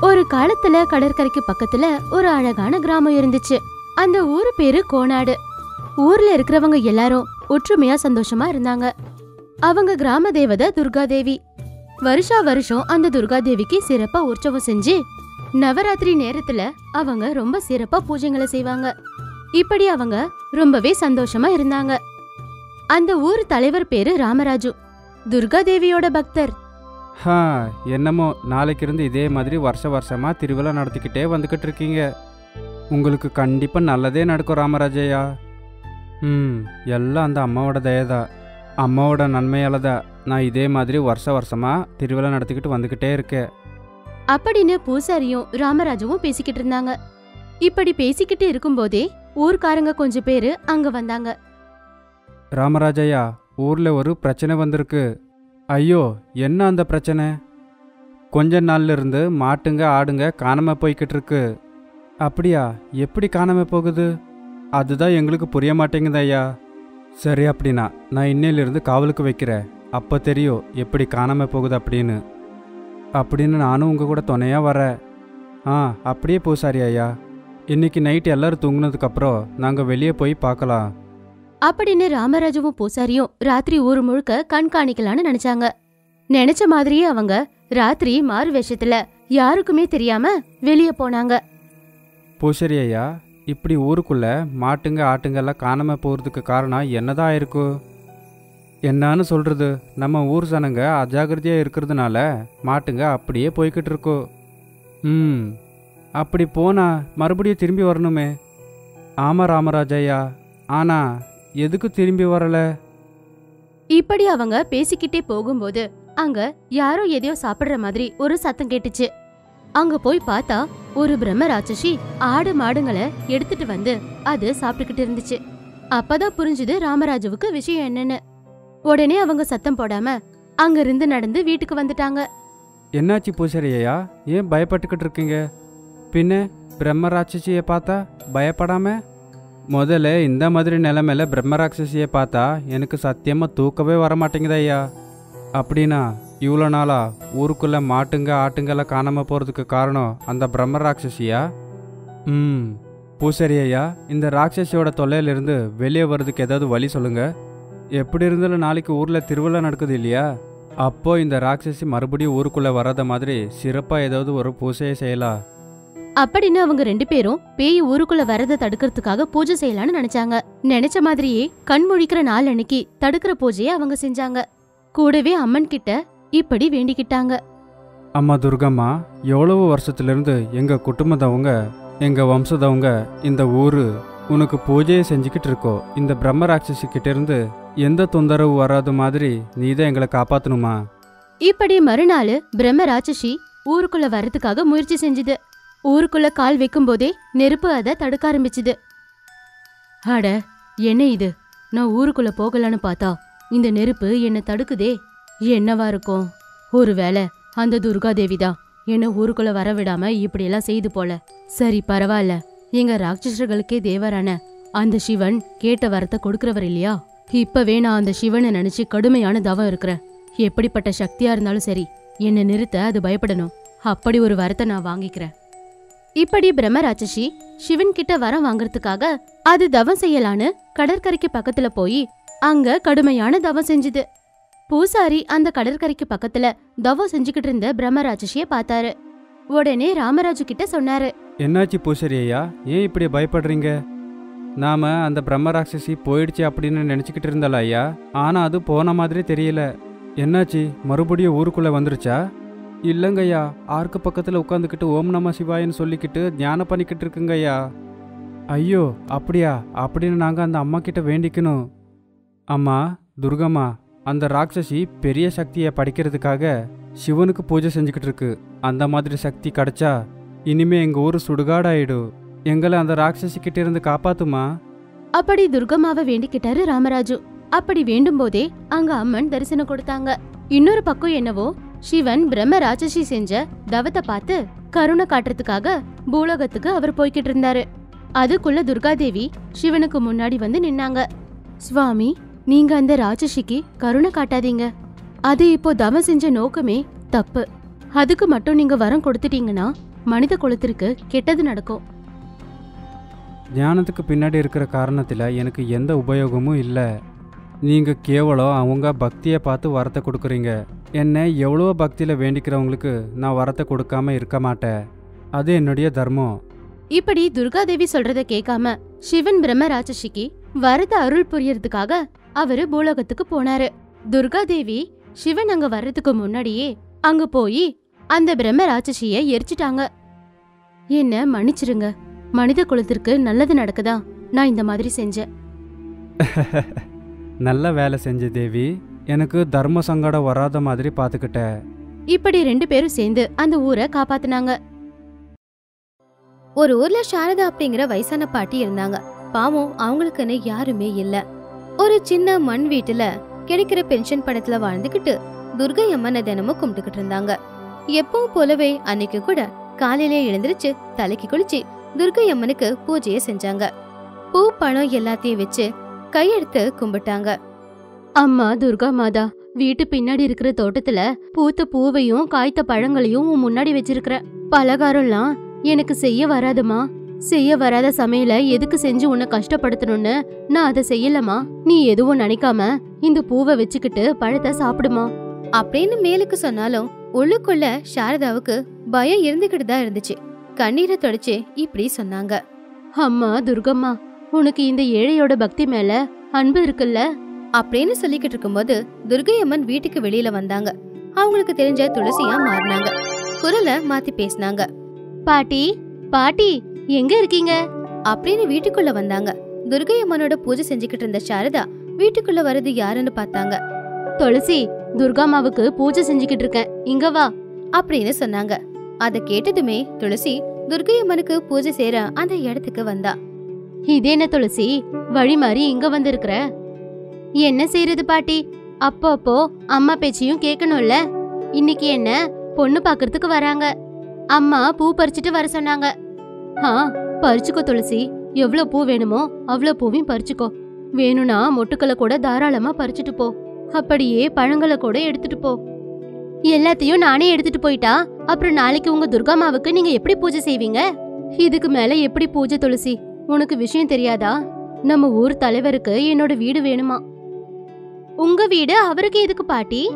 ஒரு காலத்துல கடற்கரைக்கு பக்கத்துல ஒரு அழகான கிராமம் இருந்துச்சு. அந்த ஊரு பேரு கோனாடு ஊர்ல இருக்கிறவங்க எல்லாரும் ஒற்றுமையா சந்தோஷமா இருந்தாங்க. அவங்க கிராம தேவதை துர்கா தேவி. வருஷா வருஷம் அந்த துர்கா தேவிக்கு சிறப்பா உற்சவம் செஞ்சு நவராத்திரி நேரத்துல அவங்க ரொம்ப சிறப்பா பூஜைகளை செய்வாங்க. இப்படி அவங்க ரொம்பவே சந்தோஷமா இருந்தாங்க. அந்த ஊர் தலைவர் பேரு ராமராஜு. துர்கா தேவியோட பக்தர். ஹா என்னமோ நாளைக்கு இருந்து இதே மாதிரி வருஷ வருஷமா திருவிழா நடத்திக்கிட்டே வந்துக்கிட்டு இருக்கீங்க உங்களுக்கு கண்டிப்பாக நல்லதே நடக்கும் ராமராஜையா. ம் எல்லாம் அந்த அம்மாவோட தயதா. அம்மாவோட நன்மையால தான் நான் இதே மாதிரி வருஷ வருஷமா திருவிழா நடத்திக்கிட்டு வந்துக்கிட்டே இருக்கேன். அப்படின்னு பூசாரியும் ராமராஜுவும் பேசிக்கிட்டு இருந்தாங்க. இப்படி பேசிக்கிட்டு இருக்கும்போதே ஊர்க்காரங்க கொஞ்சம் பேரு அங்க வந்தாங்க. ராமராஜையா ஊரில் ஒரு பிரச்சனை வந்திருக்கு. ஐயோ என்ன அந்த பிரச்சனை? கொஞ்ச நாள்ல இருந்து மாட்டுங்க ஆடுங்க காணாம போய்கிட்டு இருக்கு அப்படியா? எப்படி காணாம போகுது? அதுதான் எங்களுக்கு புரிய மாட்டேங்குது ஐயா. சரி அப்படின்னா நான் இன்னையிலிருந்து காவலுக்கு வைக்கிறேன். அப்போ தெரியும் எப்படி காணாம போகுது அப்படின்னு. அப்படின்னு நானும் உங்கள் கூட துணையாக வரேன். ஆ அப்படியே பூசாரி ஐயா. இன்னைக்கு நைட் எல்லோரும் தூங்கினதுக்கப்புறம் நாங்கள் வெளியே போய் பார்க்கலாம். அப்படின்னு ராமராஜுவும் பூசாரியும் ராத்திரி ஊர் முழுக்க கண்காணிக்கலான்னு நினைச்சாங்க. நினைச்ச மாதிரியே அவங்க ராத்திரி மாறு வேஷத்துல யாருக்குமே தெரியாம வெளியே போனாங்க. பூசரி ஐயா இப்படி ஊருக்குள்ள மாட்டுங்க ஆட்டுங்க எல்லாம் காணாம போகிறதுக்கு காரணம் என்னதான் இருக்கும் என்னன்னு சொல்றது நம்ம ஊர் ஜனங்க அஜாகிரதையா இருக்கிறதுனால மாட்டுங்க அப்படியே போய்கிட்டு இருக்கோ. ம் அப்படி போனா மறுபடியும் திரும்பி வரணுமே. ஆமா ராமராஜையா ஆனா எதுக்கு திரும்பி வரல? இப்படி அவங்க பேசிக்கிட்டே போகும்போது அங்க யாரோ எதையோ சாப்பிடுற மாதிரி ஒரு சத்தம் கேட்டுச்சு. அங்க போய் பார்த்தா ஒரு பிரம்ம ராட்சசி ஆடு மாடுங்களை எடுத்துட்டு வந்து அது சாப்பிட்டுக்கிட்டு இருந்துச்சு. அப்பதான் புரிஞ்சுது ராமராஜுவுக்கு விஷயம் என்னன்னு. உடனே அவங்க சத்தம் போடாம அங்க இருந்து நடந்து வீட்டுக்கு வந்துட்டாங்க. என்னாச்சு பூசரி ஐயா ஏன் பயப்பட்டுக்கிட்டு இருக்கீங்க? பின்ன பிரம்ம ராட்சசியை பார்த்தா பயப்படாம? முதல்ல இந்த மாதிரி நிலைமையில பிரம்மராட்சசியை பார்த்தா எனக்கு சத்தியமாக தூக்கவே வர மாட்டேங்குது ஐயா. அப்படின்னா இவ்வளோ நாளா ஊருக்குள்ளே மாட்டுங்க ஆட்டுங்கெல்லாம் காணாமல் போகிறதுக்கு காரணம் அந்த பிரம்ம ராட்சசியா ம் பூசரி ஐயா இந்த ராட்சசியோட தொல்லையிலிருந்து வெளியே வர்றதுக்கு ஏதாவது வழி சொல்லுங்க. எப்படி இருந்தாலும் நாளைக்கு ஊரில் திருவிழா நடக்குது இல்லையா? அப்போது இந்த ராட்சசி மறுபடியும் ஊருக்குள்ளே வராத மாதிரி சிறப்பாக ஏதாவது ஒரு பூசையை செய்யலாம் அப்படின்னு அவங்க ரெண்டு பேரும் பேய் ஊருக்குள்ள வரத தடுக்கிறதுக்காக பூஜை செய்யலாம்னு நினைச்சாங்க. நினைச்ச மாதிரியே கண் முழிக்கிற நாள் அன்னைக்கு தடுக்கிற பூஜையை அவங்க செஞ்சாங்க. கூடவே அம்மன் கிட்ட இப்படி வேண்டிக்கிட்டாங்க. அம்மா துர்கம்மா எவ்வளவு வருஷத்துலேருந்து எங்க குடும்பத்தவங்க எங்க வம்சத்தவங்க இந்த ஊரு உனக்கு பூஜையை செஞ்சுக்கிட்டு இருக்கோம் இந்த பிரம்ம ராட்சசி கிட்ட இருந்து எந்த தொந்தரவு வராத மாதிரி நீ தான் எங்களை காப்பாத்தணுமா? இப்படி மறுநாள் பிரம்ம ராட்சசி ஊருக்குள்ள வரதுக்காக முயற்சி செஞ்சுது. ஊருக்குள்ள கால் வைக்கும்போதே நெருப்பு அதை தடுக்க ஆரம்பிச்சுது. அட என்ன இது? நான் ஊருக்குள்ள போகலான்னு பார்த்தா இந்த நெருப்பு என்னை தடுக்குதே. என்னவா இருக்கும்? ஒருவேளை அந்த துர்கா தேவிதான் என்ன ஊருக்குள்ள வரவிடாம இப்படியெல்லாம் செய்து போல. சரி பரவாயில்ல. எங்க ராட்சசர்களுக்கே தேவரான அந்த சிவன் கேட்ட வரத்தை கொடுக்கிறவர் இல்லையா? இப்பவே நான் அந்த சிவனை நினைச்சு கடுமையான தவம் இருக்கிறேன். எப்படிப்பட்ட சக்தியா இருந்தாலும் சரி என்னை நிறுத்த அது பயப்படணும். அப்படி ஒரு வரத்தை நான் வாங்கிக்கிறேன். இப்படி பிரம்ம ராட்சசி சிவன் கிட்ட வரம் வாங்குறதுக்காக அது தவம் செய்யலான்னு கடற்கரைக்கு பக்கத்துல போய் அங்க கடுமையான தவம் செஞ்சுது. பூசாரி அந்த கடற்கரைக்கு பக்கத்துல தவம் செஞ்சுக்கிட்டு இருந்த பிரம்ம ராட்சசிய பார்த்தாரு. உடனே ராமராஜு கிட்ட சொன்னாரு. என்னாச்சு பூசாரி ஐயா? ஏன் இப்படி பயப்படுறீங்க? நாம அந்த பிரம்ம ராட்சசி போயிடுச்சு அப்படின்னு நினச்சிக்கிட்டு இருந்தால ஐயா? ஆனால் அது போன மாதிரி தெரியல. என்னாச்சு? மறுபடியும் ஊருக்குள்ளே வந்துருச்சா? இல்லைங்கய்யா ஆர்க்கு பக்கத்தில் உட்காந்துக்கிட்டு ஓம் நம சிவாயன்னு சொல்லிக்கிட்டு தியானம் பண்ணிக்கிட்டு இருக்குங்கய்யா. ஐயோ அப்படியா? அப்படின்னு நாங்கள் அந்த அம்மா கிட்ட வேண்டிக்கணும். அம்மா துர்கம்மா அந்த ராட்சசி பெரிய சக்தியை படிக்கிறதுக்காக சிவனுக்கு பூஜை செஞ்சுக்கிட்டு இருக்கு. அந்த மாதிரி சக்தி கிடைச்சா இனிமே எங்கள் ஊர் சுடுகாடாயிடும். எங்களை அந்த ராட்சசி கிட்ட இருந்து காப்பாத்துமா? அப்படி துர்கம்மாவை வேண்டிக்கிட்டாரு ராமராஜு. அப்படி வேண்டும் போதே அங்க அம்மன் தரிசனம் கொடுத்தாங்க. இன்னொரு பக்கம் என்னவோ சிவன் பிரம்ம ராட்சசி செஞ்ச தவத்தை பார்த்து கருணை காட்டுறதுக்காக பூலோகத்துக்கு அவர் போய்கிட்டு இருந்தாரு. அதுக்குள்ள துர்காதேவி சிவனுக்கு முன்னாடி வந்து நின்னாங்க. சுவாமி நீங்க அந்த ராட்சசிக்கு கருணை காட்டாதீங்க. அது இப்போ தவம் செஞ்ச நோக்கமே தப்பு. அதுக்கு மட்டும் நீங்க வரம் கொடுத்துட்டீங்கன்னா மனித குலத்திற்கு கெட்டது நடக்கும். ஞானத்துக்கு பின்னாடி இருக்கிற காரணத்தில் எனக்கு எந்த உபயோகமும் இல்லை. நீங்கள் கேவலம் அவங்க பக்தியை பார்த்து வரத்தை கொடுக்குறீங்க. என்னை எவ்வளோ பக்தியில் வேண்டிக்கிறவங்களுக்கு நான் வரத்தை கொடுக்காம இருக்க மாட்டேன். அது என்னுடைய தர்மம். இப்படி துர்காதேவி சொல்றத கேட்காம சிவன் பிரம்ம ராட்சசிக்கு வரத அருள் புரியறதுக்காக அவரு பூலோகத்துக்கு போனாரு. துர்காதேவி சிவன் அங்க வர்றதுக்கு முன்னாடியே அங்க போய் அந்த பிரம்ம ராட்சசிய எரிச்சிட்டாங்க. என்ன மன்னிச்சிருங்க. மனித குலத்திற்கு நல்லது நடக்குதா? நான் இந்த மாதிரி செஞ்சேன். நல்ல வேலை செஞ்ச தேவி. எனக்கு தர்ம சங்கடம் வராத மாதிரி பார்த்துக்கிட்ட. இப்படி ரெண்டு பேரும் சேர்ந்து அந்த ஊரை காப்பாத்தினாங்க. ஒரு ஊர்ல சாரதா அப்படிங்கிற வயசான பாட்டி இருந்தாங்க. பாவம் அவங்களுக்குன்னு யாருமே இல்ல. ஒரு சின்ன மண் வீட்டுல கிடைக்கிற பென்ஷன் பணத்துல வாழ்ந்துகிட்டு துர்கை அம்மனை தினமும் கும்பிட்டுக்கிட்டு இருந்தாங்க. எப்பவும் போலவே அன்னைக்கு கூட காலையிலே எழுந்திருச்சு தலைக்கு குளிச்சு துர்கை அம்மனுக்கு பூஜையை செஞ்சாங்க. பூ பழம் எல்லாத்தையும் வச்சு கையெடுத்து கும்பிட்டாங்க. அம்மா துர்கா மாதா வீட்டு பின்னாடி இருக்கிற தோட்டத்துல பூத்த பூவையும் காய்த்த பழங்களையும் உன் முன்னாடி வச்சிருக்கிற. பலகாரம்லாம் எனக்கு செய்ய வராதுமா? செய்ய வராத சமையல எதுக்கு செஞ்சு உன்னை கஷ்டப்படுத்தணும்னு நான் அதை செய்யலமா நீ எதுவும் நினைக்காம இந்த பூவை வச்சுக்கிட்டு பழத்தை சாப்பிடுமா? அப்படின்னு மேலுக்கு சொன்னாலும் உள்ளுக்குள்ள சாரதாவுக்கு பயம் இருந்துகிட்டு தான் இருந்துச்சு. கண்ணீரை தொடச்சு இப்படி சொன்னாங்க. அம்மா துர்கம்மா உனக்கு இந்த ஏழையோட பக்தி மேல அன்பு இருக்குல்ல? அப்படின்னு சொல்லிக்கிட்டு இருக்கும்போது துர்கை அம்மன் வீட்டுக்கு வெளியில வந்தாங்க. அவங்களுக்கு தெரிஞ்ச துளசியா மாறினாங்க. குரலை மாத்தி பேசினாங்க. பாட்டி பாட்டி எங்க இருக்கீங்க? அப்படின்னு வீட்டுக்குள்ள வந்தாங்க. துர்கை அம்மனோட பூஜை செஞ்சுக்கிட்டு இருந்த சாரதா வீட்டுக்குள்ள வர்றது யாருன்னு பார்த்தாங்க. துளசி துர்காமாவுக்கு பூஜை செஞ்சுக்கிட்டு இருக்கேன். இங்க வா. அப்படின்னு சொன்னாங்க. அத கேட்டதுமே துளசி துர்கை அம்மனுக்கு பூஜை செய்யற அந்த இடத்துக்கு வந்தா. இது என்ன துளசி? வழி மாறி இங்க வந்திருக்கிற? என்ன செய்யறது பாட்டி? அப்பப்போ அம்மா பேச்சையும் கேட்கணும்ல. இன்னைக்கு என்ன? பொண்ணு பாக்குறதுக்கு வராங்க. அம்மா பூ பறிச்சுட்டு வர சொன்னாங்க. ஆ பறிச்சுக்கோ துளசி. எவ்வளோ பூ வேணுமோ அவ்வளோ பூவையும் பறிச்சுக்கோ. வேணும்னா மொட்டுக்களை கூட தாராளமா பறிச்சுட்டு போ. அப்படியே பழங்களை கூட எடுத்துட்டு போ. எல்லாத்தையும் நானே எடுத்துட்டு போயிட்டா? அப்புறம் நாளைக்கு உங்க துர்காமாவுக்கு நீங்க எப்படி பூஜை செய்வீங்க? இதுக்கு மேல எப்படி பூஜை துளசி? உனக்கு விஷயம் தெரியாதா? நம்ம ஊர் தலைவருக்கு என்னோட வீடு வேணுமா? உங்க வீடு அவருக்கு எதுக்கு பாட்டி?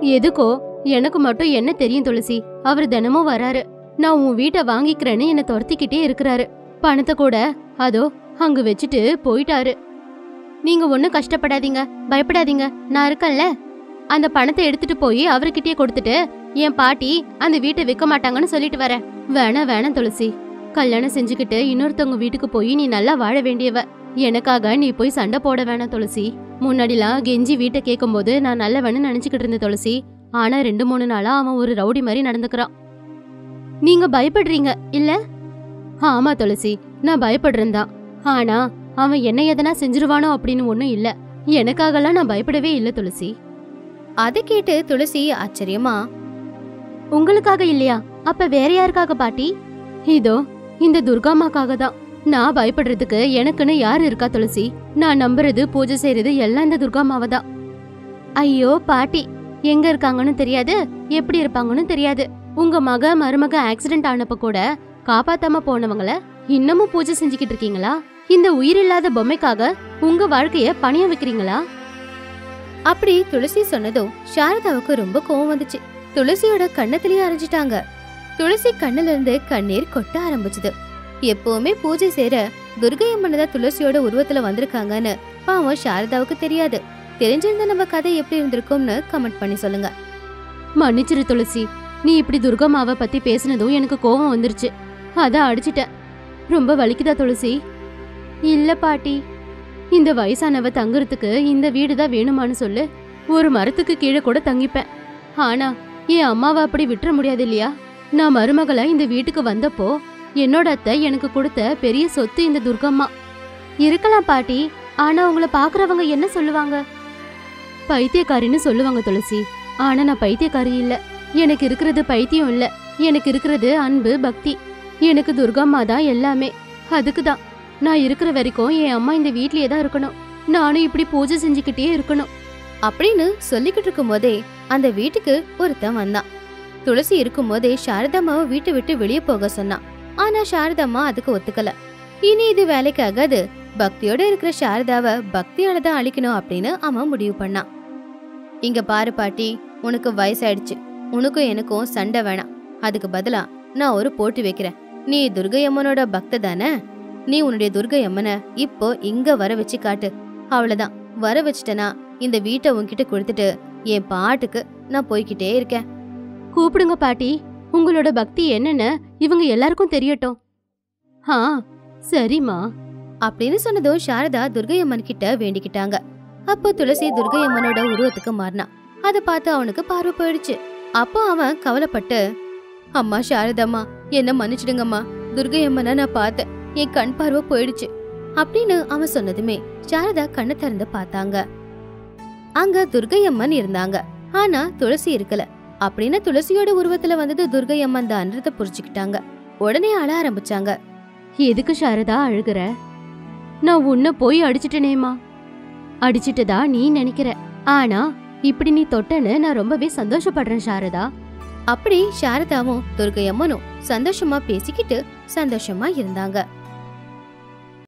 எதுக்கோ? எனக்கு மட்டும் என்ன தெரியும் துளசி. அவர் தினமும் வராரு. நான் உன் வீட்டை வாங்கிக்கிறேன்னு என்னை துரத்திக்கிட்டே இருக்கிறாரு. பணத்தை கூட அதோ அங்க வச்சுட்டு போயிட்டாரு. நீங்க ஒன்றும் கஷ்டப்படாதீங்க. பயப்படாதீங்க. நான் இருக்கேன்ல. அந்த பணத்தை எடுத்துட்டு போய் அவர்கிட்டயே கொடுத்துட்டு என் பாட்டி அந்த வீட்டை விற்க மாட்டாங்கன்னு சொல்லிட்டு வரேன். வேணாம் வேணாம் துளசி. கல்யாணம் செஞ்சுக்கிட்டு இன்னொருத்தவங்க வீட்டுக்கு போய் நீ நல்லா வாழ வேண்டியவ. எனக்காக நீ போய் சண்டை போட வேணாம் துளசி. முன்னாடிலாம் கெஞ்சி வீட்டை கேட்கும்போது நான் நல்லவன்னு நினைச்சுக்கிட்டு இருந்த துளசி. ஆனா ரெண்டு மூணு நாளா அவன் ஒரு ரவுடி மாதிரி நடந்துக்கிறான். நீங்க பயப்படுறீங்க இல்ல? ஆமா துளசி நான் பயப்படுறேன் தான். ஆனா அவன் என்ன எதனா செஞ்சிருவானோ அப்படின்னு ஒண்ணும் இல்ல. எனக்காகலாம் நான் பயப்படவே இல்ல துளசி. அதை கேட்டு துளசி ஆச்சரியமா? உங்களுக்காக இல்லையா? அப்ப வேற யாருக்காக பாட்டி? இதோ இந்த துர்காமாக்காக தான். நான் பயப்படுறதுக்கு எனக்குன்னு யார் இருக்கா துளசி? நான் நம்புறது பூஜை செய்யறது எல்லாம் இந்த துர்காமாவை தான். ஐயோ பாட்டி எங்க இருக்காங்கன்னு தெரியாது? எப்படி இருப்பாங்கன்னு தெரியாது. உங்க மக மருமக ஆக்சிடென்ட் ஆனப்ப கூட காப்பாத்தாம போனவங்கள இன்னமும் பூஜை செஞ்சுக்கிட்டு இருக்கீங்களா? இந்த உயிரில்லாத பொம்மைக்காக உங்க வாழ்க்கைய பணிய வைக்கிறீங்களா? அப்படி துளசி சொன்னதும் சாரதாவுக்கு ரொம்ப கோவம் வந்துச்சு. துளசியோட கண்ணத்திலேயே அரைஞ்சிட்டாங்க. துளசி கண்ணுல இருந்து கண்ணீர் கொட்ட ஆரம்பிச்சது. எப்பவுமே பூஜை செய்யற துர்கை அம்மன் தான் துளசியோட உருவத்துல வந்திருக்காங்கன்னு பாவம் சாரதாவுக்கு தெரியாது. தெரிஞ்சிருந்தா நம்ம கதை எப்படி இருந்திருக்கும்னு கமெண்ட் பண்ணி சொல்லுங்க. மன்னிச்சிரு துளசி. நீ இப்படி துர்கம்மாவை பத்தி பேசினதும் எனக்கு கோவம் வந்துருச்சு. அதான் அடிச்சிட்டேன். ரொம்ப வலிக்குதா துளசி? இல்ல பாட்டி. இந்த வயசானவ தங்குறதுக்கு இந்த வீடு தான் வேணுமான்னு சொல்லு. ஒரு மரத்துக்கு கீழே கூட தங்கிப்பேன். ஆனா என் அம்மாவை அப்படி விட்டுற முடியாது இல்லையா? நான் மருமகளா இந்த வீட்டுக்கு வந்தப்போ என்னோட அத்தை எனக்கு கொடுத்த பெரிய சொத்து இந்த துர்கம்மா. இருக்கலாம் பாட்டி ஆனா உங்களை பாக்குறவங்க என்ன சொல்லுவாங்க? பைத்தியக்காரின்னு சொல்லுவாங்க துளசி. ஆனா நான் பைத்தியக்காரி இல்ல. எனக்கு இருக்கிறது பைத்தியம் இல்ல. எனக்கு இருக்கிறது அன்பு பக்தி. எனக்கு துர்கம்மா தான் எல்லாமே. அதுக்கு தான். நான் இருக்கிற வரைக்கும் என் அம்மா இந்த வீட்லயே தான் இருக்கணும். நானும் இப்படி பூஜை செஞ்சுக்கிட்டே இருக்கணும். அப்படின்னு சொல்லிக்கிட்டு இருக்கும் போதே அந்த வீட்டுக்கு ஒருத்தன் வந்தான். துளசி இருக்கும்போதே சாரதாமாவை வீட்டை விட்டு வெளியே போக சொன்னான். ஆனா சாரதம்மா அதுக்கு ஒத்துக்கல. இனி இது வேலைக்கு ஆகாது பக்தியோட இருக்கிற சாரதாவை பக்தியால தான் அழிக்கணும் அப்படின்னு அவன் முடிவு பண்ணான் இங்க பாரு பாட்டி உனக்கு வயசாயிடுச்சு. உனக்கும் எனக்கும் சண்டை வேணாம். அதுக்கு பதிலா நான் ஒரு போட்டி வைக்கிறேன். நீ துர்கையம்மனோட பக்த தானே? நீ உன்னுடைய துர்கையம்மனை இப்போ இங்க வர வச்சு காட்டு. அவ்வளவுதான். வர வச்சிட்டனா இந்த வீட்டை உன்கிட்ட கொடுத்துட்டு என் பாட்டுக்கு நான் போய்கிட்டே இருக்கேன். கூப்பிடுங்க பாட்டி. உங்களோட பக்தி என்னன்னு இவங்க எல்லாருக்கும் தெரியட்டும். ஆ சரிம்மா. அப்படின்னு சொன்னதும் சாரதா துர்கையம்மன் கிட்ட வேண்டிக்கிட்டாங்க. அப்போ துளசி துர்கையம்மனோட உருவத்துக்கு மாறினான் அதை பார்த்து அவனுக்கு பார்வை போயிடுச்சு. அப்போ அவன் கவலைப்பட்டு அம்மா சாரதாம்மா என்ன மன்னிச்சிடுங்கம்மா. துர்கையம்மனை நான் பார்த்தேன். என் கண் பார்வை போயிடுச்சு. அப்படின்னு அவன் சொன்னதுமே சாரதா கண்ணை திறந்து பார்த்தாங்க. அங்க துர்கையம்மன் இருந்தாங்க. ஆனா துளசி இருக்கல. அப்படின்னு துளசியோட உருவத்துல வந்தது துர்கை அம்மன் தான்றத புரிஞ்சுக்கிட்டாங்க. உடனே அழ ஆரம்பிச்சாங்க. எதுக்கு சாரதா அழுகுற? நான் உன்னை போய் அடிச்சிட்டனேமா அடிச்சிட்டதா நீ நினைக்கிற. ஆனா இப்படி நீ தொட்டன்னு நான் ரொம்பவே சந்தோஷப்படுறேன் சாரதா. அப்படி சாரதாவும் துர்கை அம்மனும் சந்தோஷமா பேசிக்கிட்டு சந்தோஷமா இருந்தாங்க.